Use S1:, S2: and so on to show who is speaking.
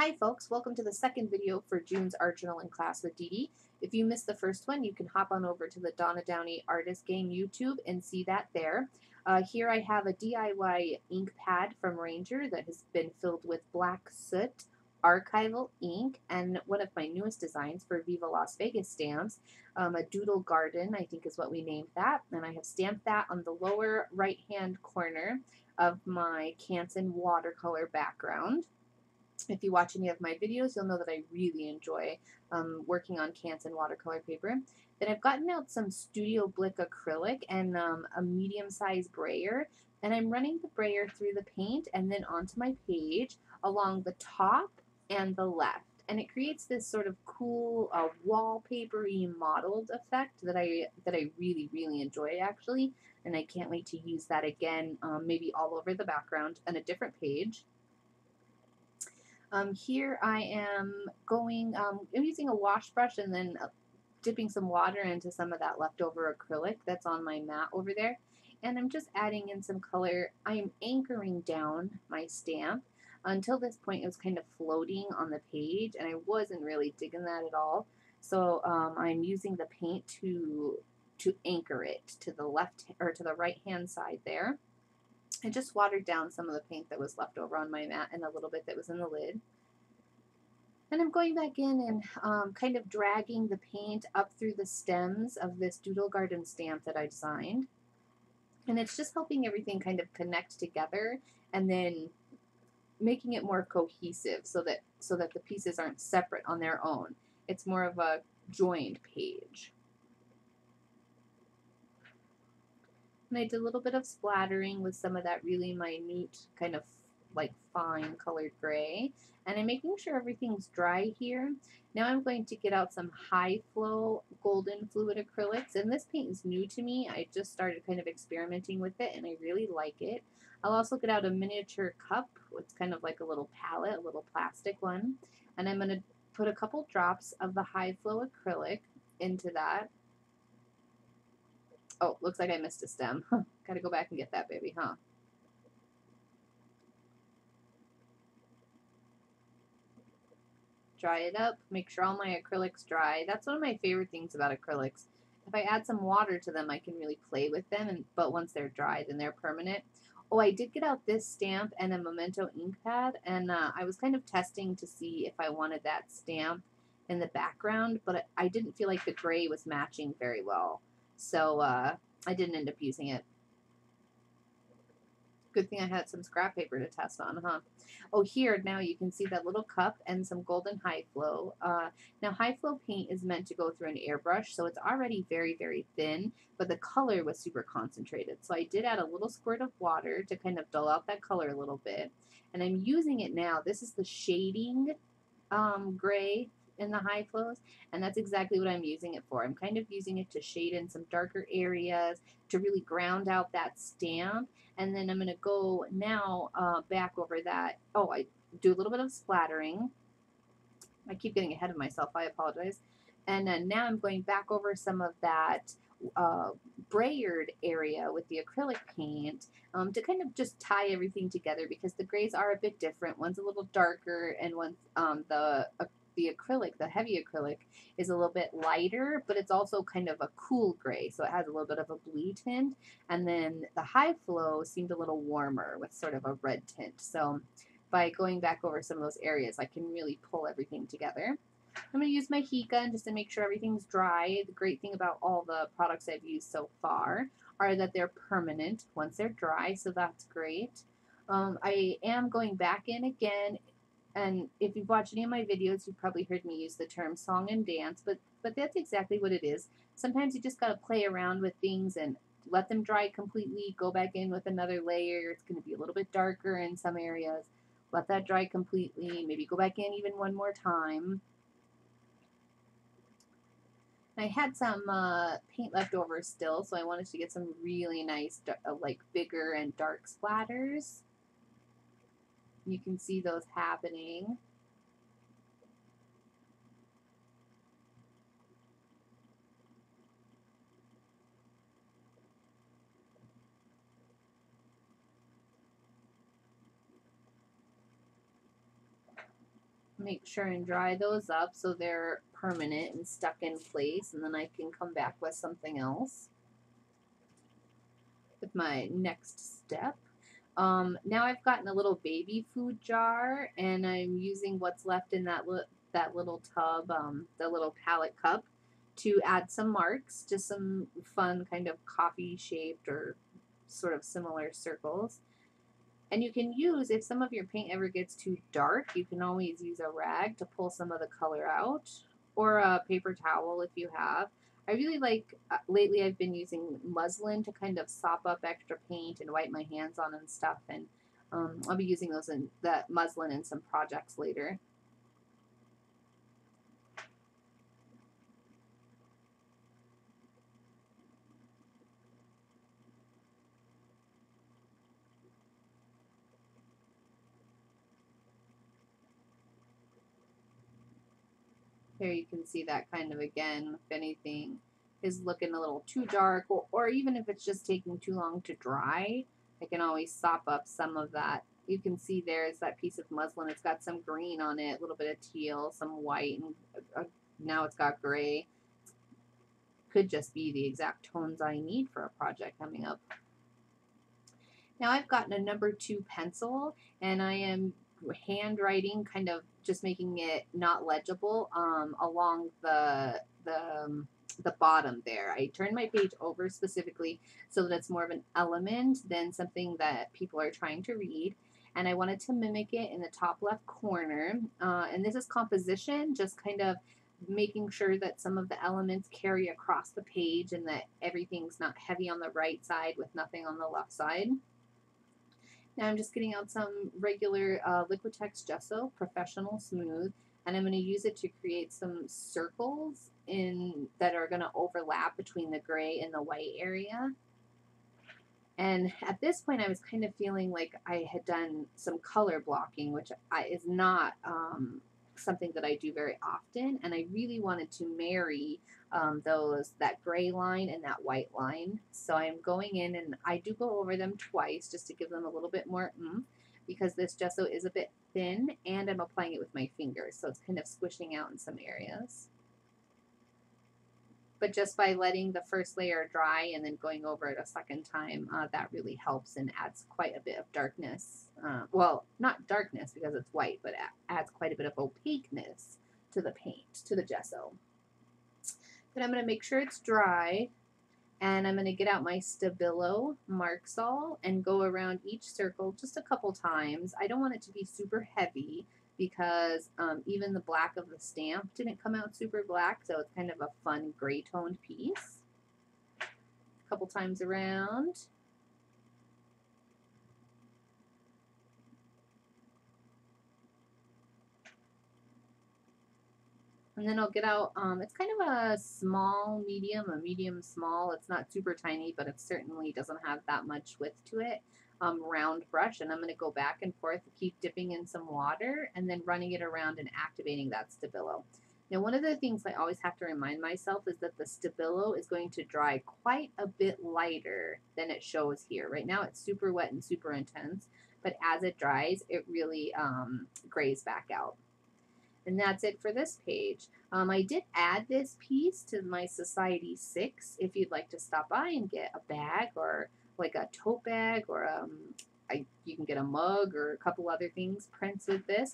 S1: Hi folks, welcome to the second video for June's art journal in class with Dee Dee. If you missed the first one, you can hop on over to the Donna Downey Artist Gang YouTube and see that there. Uh, here I have a DIY ink pad from Ranger that has been filled with black soot, archival ink, and one of my newest designs for Viva Las Vegastamps, um, a doodle garden I think is what we named that, and I have stamped that on the lower right hand corner of my Canson watercolor background. If you watch any of my videos, you'll know that I really enjoy um, working on Canson watercolor paper. Then I've gotten out some Studio Blick acrylic and um, a medium-sized brayer, and I'm running the brayer through the paint and then onto my page along the top and the left. And it creates this sort of cool uh, wallpapery mottled effect that I that I really really enjoy actually, and I can't wait to use that again, um, maybe all over the background on a different page. Um, here I am going, um, I'm using a wash brush and then uh, dipping some water into some of that leftover acrylic that's on my mat over there. And I'm just adding in some color. I'm anchoring down my stamp. Until this point it was kind of floating on the page and I wasn't really digging that at all. So um, I'm using the paint to to anchor it to the left or to the right hand side there. I just watered down some of the paint that was left over on my mat and a little bit that was in the lid. And I'm going back in and um, kind of dragging the paint up through the stems of this Doodle Garden stamp that I designed. And it's just helping everything kind of connect together and then making it more cohesive so that so that the pieces aren't separate on their own. It's more of a joined page. And I did a little bit of splattering with some of that really minute kind of like fine colored gray. And I'm making sure everything's dry here. Now I'm going to get out some high flow golden fluid acrylics. And this paint is new to me. I just started kind of experimenting with it and I really like it. I'll also get out a miniature cup. It's kind of like a little palette, a little plastic one. And I'm going to put a couple drops of the high flow acrylic into that. Oh, looks like I missed a stem. Gotta go back and get that baby, huh? Dry it up, make sure all my acrylics dry. That's one of my favorite things about acrylics. If I add some water to them, I can really play with them, and but once they're dry, then they're permanent. Oh, I did get out this stamp and a Memento ink pad, and uh, I was kind of testing to see if I wanted that stamp in the background, but I didn't feel like the gray was matching very well. So uh, I didn't end up using it. Good thing I had some scrap paper to test on, huh? Oh, here now you can see that little cup and some golden high flow. Uh, now high flow paint is meant to go through an airbrush, so it's already very, very thin, but the color was super concentrated. So I did add a little squirt of water to kind of dull out that color a little bit. And I'm using it now. This is the shading um, gray in the high flows and that's exactly what I'm using it for. I'm kind of using it to shade in some darker areas to really ground out that stamp and then I'm going to go now uh, back over that. Oh, I do a little bit of splattering. I keep getting ahead of myself. I apologize. And then now I'm going back over some of that uh, brayered area with the acrylic paint um, to kind of just tie everything together because the grays are a bit different. One's a little darker and one's um, the the acrylic, the heavy acrylic, is a little bit lighter, but it's also kind of a cool gray, so it has a little bit of a blue tint. And then the high flow seemed a little warmer with sort of a red tint. So by going back over some of those areas, I can really pull everything together. I'm going to use my heat gun just to make sure everything's dry. The great thing about all the products I've used so far are that they're permanent once they're dry, so that's great. Um, I am going back in again and if you've watched any of my videos, you've probably heard me use the term song and dance, but, but that's exactly what it is. Sometimes you just got to play around with things and let them dry completely, go back in with another layer. It's going to be a little bit darker in some areas. Let that dry completely, maybe go back in even one more time. I had some uh, paint left over still, so I wanted to get some really nice, uh, like bigger and dark splatters. You can see those happening. make sure and dry those up so they're permanent and stuck in place and then I can come back with something else with my next step. Um, now I've gotten a little baby food jar and I'm using what's left in that, li that little tub, um, the little palette cup to add some marks, just some fun kind of coffee shaped or sort of similar circles. And you can use, if some of your paint ever gets too dark, you can always use a rag to pull some of the color out or a paper towel if you have. I really like, uh, lately I've been using muslin to kind of sop up extra paint and wipe my hands on and stuff. And um, I'll be using those in that muslin in some projects later. Here you can see that kind of again, if anything is looking a little too dark, or, or even if it's just taking too long to dry, I can always sop up some of that. You can see there's that piece of muslin. It's got some green on it, a little bit of teal, some white, and uh, now it's got gray. Could just be the exact tones I need for a project coming up. Now I've gotten a number two pencil, and I am handwriting, kind of just making it not legible um, along the the um, the bottom there. I turned my page over specifically so that it's more of an element than something that people are trying to read. And I wanted to mimic it in the top left corner. Uh, and this is composition, just kind of making sure that some of the elements carry across the page and that everything's not heavy on the right side with nothing on the left side. Now I'm just getting out some regular uh, Liquitex Gesso, Professional Smooth, and I'm going to use it to create some circles in that are going to overlap between the gray and the white area. And at this point, I was kind of feeling like I had done some color blocking, which I, is not um, something that I do very often. And I really wanted to marry um, those that gray line and that white line. So I'm going in and I do go over them twice just to give them a little bit more mm, because this gesso is a bit thin and I'm applying it with my fingers. So it's kind of squishing out in some areas. But just by letting the first layer dry and then going over it a second time, uh, that really helps and adds quite a bit of darkness. Uh, well, not darkness because it's white, but adds quite a bit of opaqueness to the paint, to the gesso. Then I'm going to make sure it's dry and I'm going to get out my Stabilo Marks All and go around each circle just a couple times. I don't want it to be super heavy because um, even the black of the stamp didn't come out super black, so it's kind of a fun gray toned piece. A couple times around. And then I'll get out, um, it's kind of a small medium, a medium small. It's not super tiny, but it certainly doesn't have that much width to it um, round brush and I'm going to go back and forth, keep dipping in some water and then running it around and activating that Stabilo. Now one of the things I always have to remind myself is that the Stabilo is going to dry quite a bit lighter than it shows here. Right now it's super wet and super intense, but as it dries it really um, grays back out. And that's it for this page. Um, I did add this piece to my Society 6 if you'd like to stop by and get a bag or like a tote bag or um, I, you can get a mug or a couple other things prints with this.